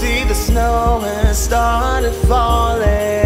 see the snow has started falling.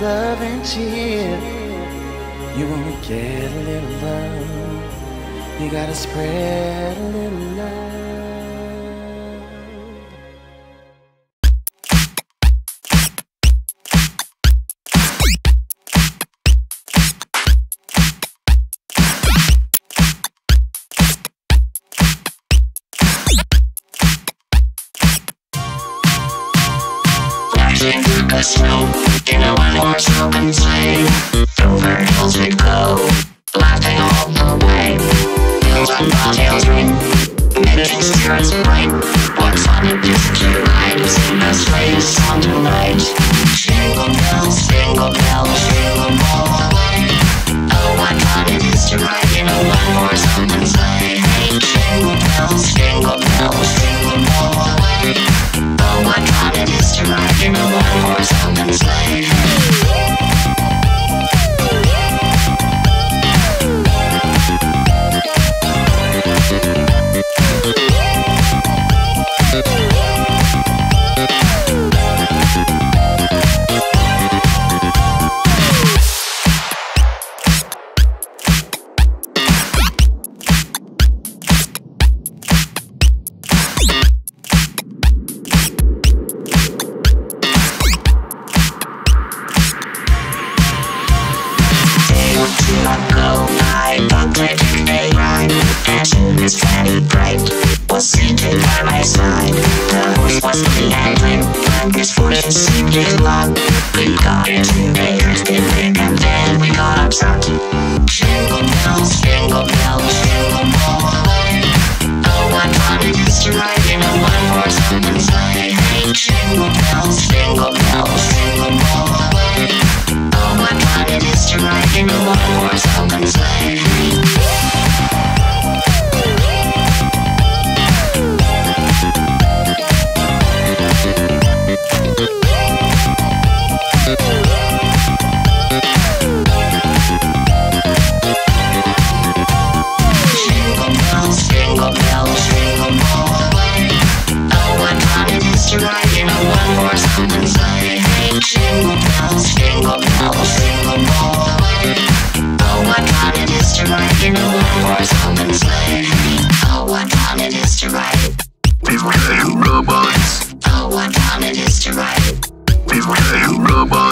love and cheer. You wanna get a little love, you gotta spread a little love. Thank you the snow. In a one horse open sleigh Through we go Laughing all the way. Bells ring Making spirits bright. What fun it is to ride? In a sleigh tonight Jingle bells, jingle bells Jingle all the way. Oh what fun it is to ride In a one more open i'm life. it's Fanny Bright was sitting by my side. The horse was meandering, his foot seemed long. We got into the earth, and wars. Oh, what fun it is to write? We've created robots. Oh, what fun it is to write! We've created robots.